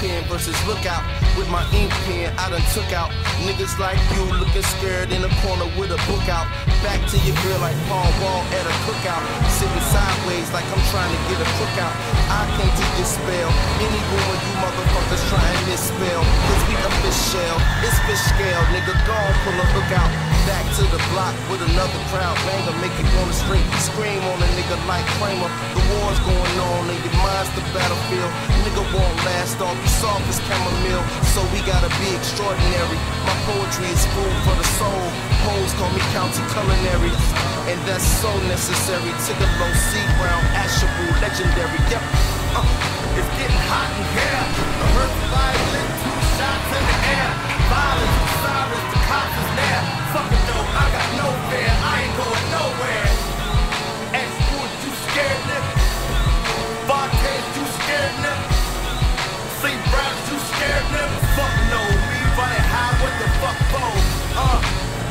pen versus lookout. With my ink pen, I done took out niggas like you looking scared in a corner with a book out. Back to your girl like Paul Wall at a cookout. Sitting sideways like I'm trying to get a cookout. I can't do this spell. Any rumor you motherfuckers try and misspell. Cause we shell. It's fish scale. Nigga, go pull a hook out. Back to the block with another crowd banger. Make you wanna straight scream on a nigga like Kramer. The war's going on and your mind's the battlefield. Nigga won't last all. You soft as chamomile. So we gotta be extraordinary. My poetry is food for the soul. Hoes call me county culinary. And that's so necessary. Tigolo, C Brown, Asheru, legendary. Yep. Uh, it's getting hot in here. Violent,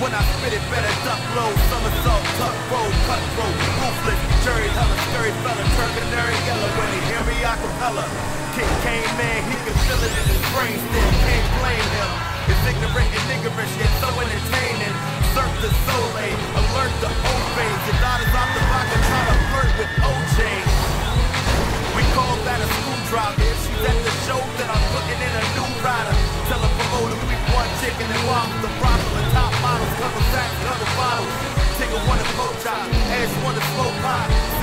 when I spit it, better duck low, somersault, tuck roll, cut roll, ruthless, jury, hella, scurry, fella, terminary, yellow. When they hear me, acapella. King came man, he can feel it in his brain still, can't blame him. It's ignorant and niggerish, yet so entertaining. Surf the soleil, alert the O-Phase. Your daughter's off the vodka, trying to flirt with OJ. We call that a screwdriver. If she's at the show, then I'm putting in a new rider. Tell a promoter we want chicken and waffles, the brothel and top cover sacks, cover bottles. Tigger want a coach out, Ash want a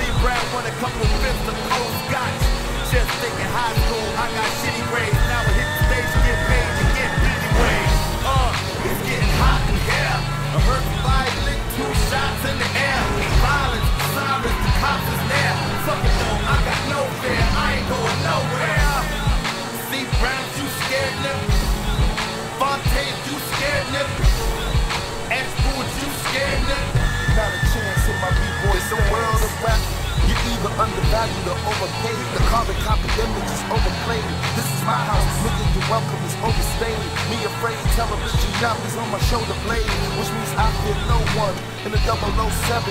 undervalued or overpaid. The carbon copy image is overplayed. This is my house, nigga. Your welcome is overstayed. Me afraid, television yuppies on my shoulder blade, which means I fear no one. In the 007,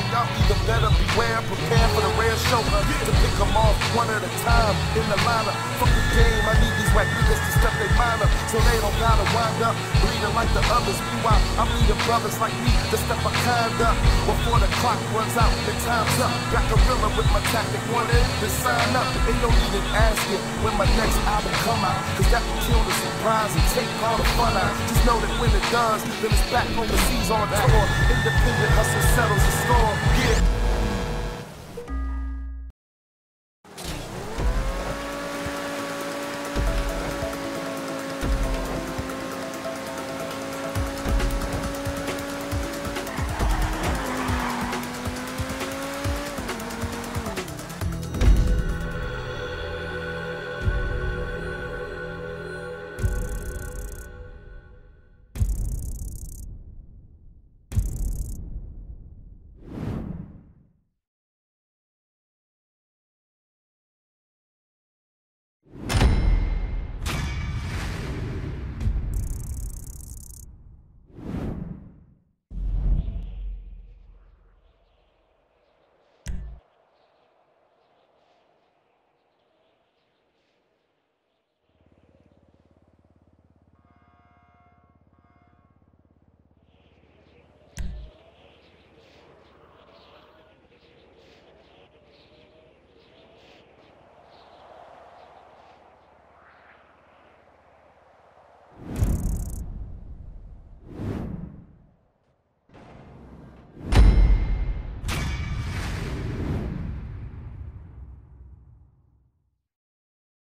y'all either better beware, prepare for the rare show to pick them off one at a time in the lineup. Fuck the game, I need these whack niggas to step their mind up so they don't gotta wind up bleeding like the others. Meanwhile, I'm leading brothers like me to step a kind up before the clock runs out and time's up. Got gorilla with my tactic wanted to sign up. Ain't no need in asking when my next album come out, cause that will kill the surprise and take all the fun out. Just know that when it does, then it's back overseas on tour. Independent hustle settles the score.